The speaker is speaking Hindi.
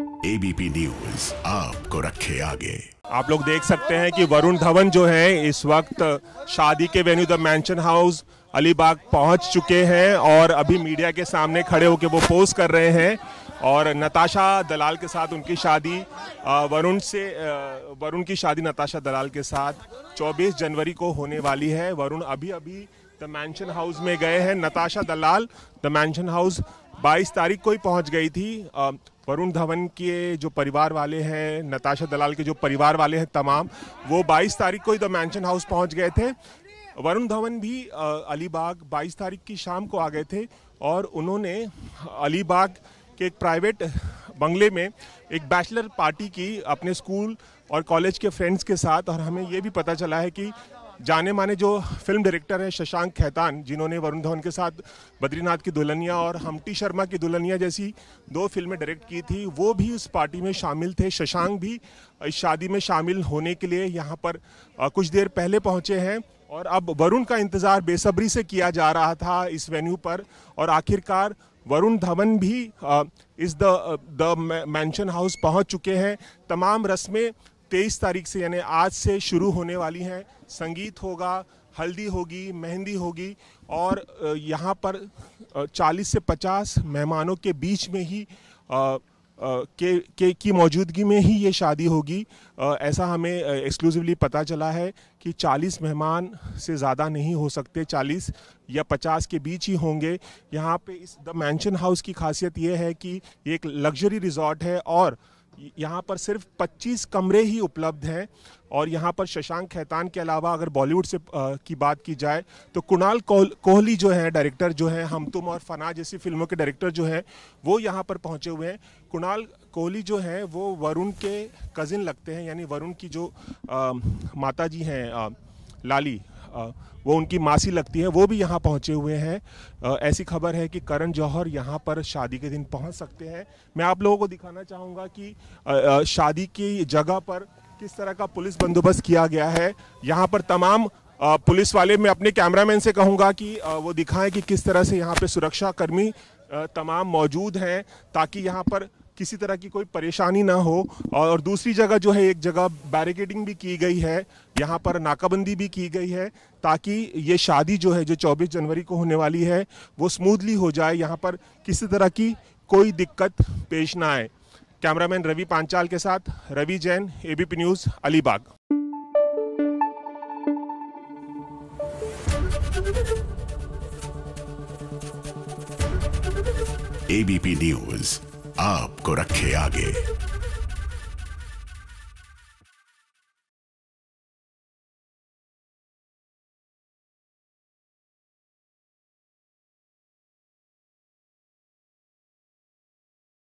एबीपी न्यूज़ आपको रखे आगे। आप लोग देख सकते हैं कि वरुण धवन जो है, इस वक्त शादी के venue the mansion house, Alibag पहुँच चुके हैं और अभी मीडिया के सामने खड़े होकर वो पोस्ट कर रहे हैं और नताशा दलाल के साथ उनकी शादी वरुण से वरुण की शादी नताशा दलाल के साथ 24 जनवरी को होने वाली है। वरुण अभी अभी द मैंशन हाउस में गए हैं Natasha Dalal. The mansion house 22 तारीख को ही पहुँच गई थी। वरुण धवन के जो परिवार वाले हैं, नताशा दलाल के जो परिवार वाले हैं तमाम, वो 22 तारीख को ही द मैंशन हाउस पहुँच गए थे। वरुण धवन भी अलीबाग 22 तारीख की शाम को आ गए थे और उन्होंने अलीबाग के एक प्राइवेट बंगले में एक बैचलर पार्टी की अपने स्कूल और कॉलेज के फ्रेंड्स के साथ और हमें ये भी पता चला है कि जाने माने जो फ़िल्म डायरेक्टर हैं शशांक खैतान, जिन्होंने वरुण धवन के साथ बद्रीनाथ की दुल्हनिया और हमटी शर्मा की दुल्हनिया जैसी दो फ़िल्में डायरेक्ट की थी, वो भी उस पार्टी में शामिल थे। शशांक भी इस शादी में शामिल होने के लिए यहाँ पर कुछ देर पहले पहुँचे हैं और अब वरुण का इंतज़ार बेसब्री से किया जा रहा था इस वेन्यू पर और आखिरकार वरुण धवन भी इस द द मैंशन हाउस पहुँच चुके हैं। तमाम रस्में तेईस तारीख से यानी आज से शुरू होने वाली हैं। संगीत होगा हल्दी होगी मेहंदी होगी और यहाँ पर चालीस से पचास मेहमानों के बीच में ही अ, के, के की मौजूदगी में ही ये शादी होगी। ऐसा हमें एक्सक्लूसिवली पता चला है कि 40 मेहमान से ज़्यादा नहीं हो सकते। 40 या 50 के बीच ही होंगे। यहाँ पे इस द मैंशन हाउस की खासियत ये है कि ये एक लग्जरी रिजॉर्ट है और यहाँ पर सिर्फ़ 25 कमरे ही उपलब्ध हैं और यहाँ पर शशांक खैतान के अलावा अगर बॉलीवुड से की बात की जाए तो कुणाल कोह- कोहली जो है डायरेक्टर जो है हम तुम और फना जैसी फ़िल्मों के डायरेक्टर जो हैं, वो यहाँ पर पहुँचे हुए हैं। कुणाल कोहली जो हैं, वो वरुण के कज़िन लगते हैं, यानी वरुण की जो माता जी हैं लाली वो उनकी मासी लगती है, वो भी यहाँ पहुँचे हुए हैं। ऐसी खबर है कि करण जौहर यहाँ पर शादी के दिन पहुँच सकते हैं। मैं आप लोगों को दिखाना चाहूँगा कि शादी की जगह पर किस तरह का पुलिस बंदोबस्त किया गया है। यहाँ पर तमाम पुलिस वाले, मैं अपने कैमरामैन से कहूँगा कि वो दिखाएँ कि किस तरह से यहाँ पे सुरक्षा कर्मी तमाम मौजूद हैं, ताकि यहाँ पर किसी तरह की कोई परेशानी ना हो। और दूसरी जगह जो है, एक जगह बैरिकेडिंग भी की गई है। यहाँ पर नाकाबंदी भी की गई है ताकि ये शादी जो है, जो 24 जनवरी को होने वाली है, वो स्मूथली हो जाए। यहाँ पर किसी तरह की कोई दिक्कत पेश ना आए। कैमरामैन रवि पांचाल के साथ, Ravi Jain ABP news Alibag. ABP news आपको रखे आगे।